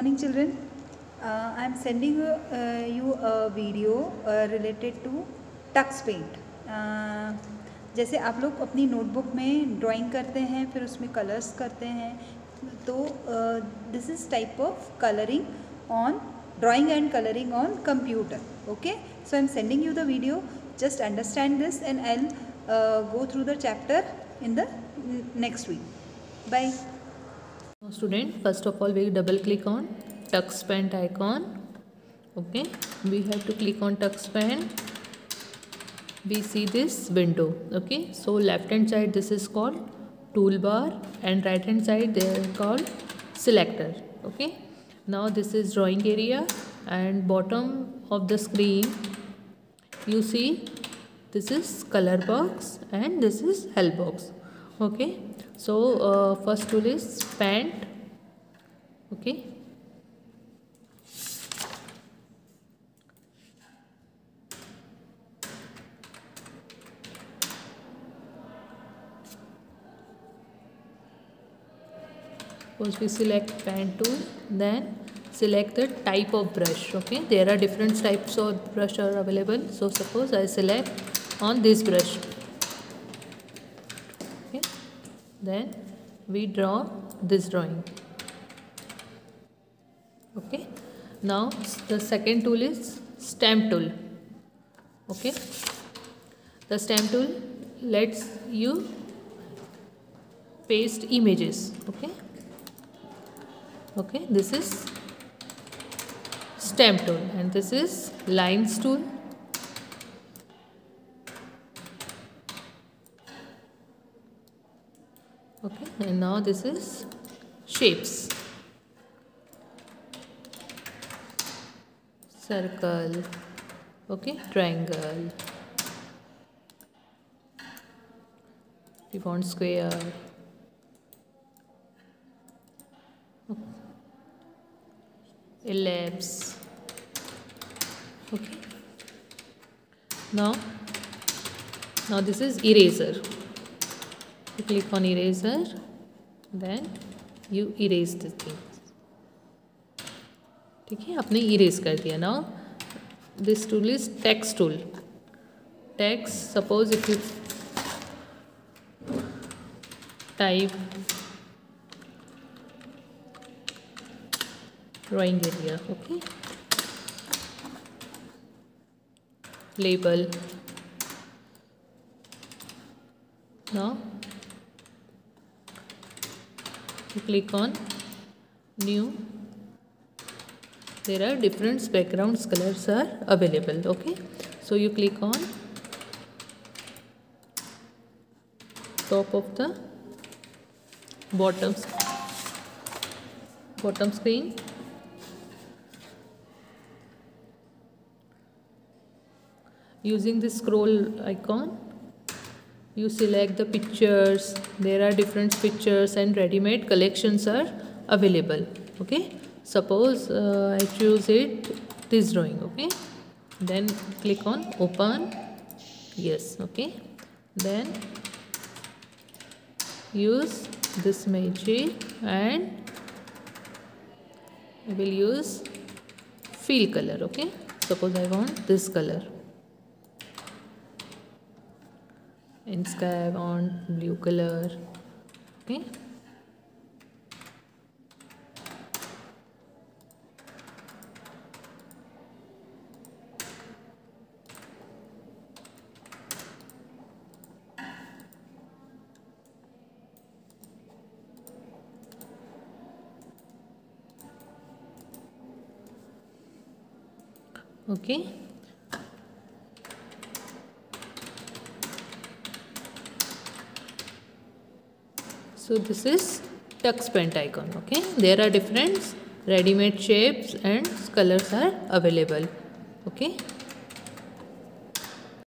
morning children uh, i am sending you, uh, you a video uh, related to paint uh, जैसे आप लोग अपनी notebook में drawing करते हैं फिर उसमें कलर्स करते हैं तो this is type of colouring on drawing and colouring on computer okay so I am sending you the video understand this and I'll uh, go through the chapter in the next week. Bye. Student, first of all we double click on tux paint icon. Okay, we have to click on tux paint. We see this window. Okay, so left hand side this is called toolbar and right hand side they are called selector. Okay, now this is drawing area and bottom of the screen you see this is color box and this is help box okay so uh, first tool is paint okay. First we select pen tool then select the type of brush okay? There are different types of brush are available. So suppose i select on this brush okay then we draw this drawing. Okay. Now the second tool is stamp tool. Okay. The stamp tool lets you paste images. Okay. Okay. This is stamp tool and this is lines tool okay and now this is shapes. Circle. Okay triangle. We want square. Ellipse. Okay. Now now this is eraser you click on eraser then you erase the thing ठीक है आपने erase कर दिया ना this tool is text tool text suppose if you type drawing area okay label now click on new. There are different backgrounds colors are available okay? So you click on top of the bottom bottom screen. Using the scroll icon you select the pictures. There are different pictures and ready-made collections are available okay? Suppose uh, i choose it this drawing okay? Then click on open. Yes okay? Then use this magic and i will use fill color okay? Suppose i want this color in sky on blue color okay? Okay so this is tux paint icon okay? There are different ready-made shapes and colors are available okay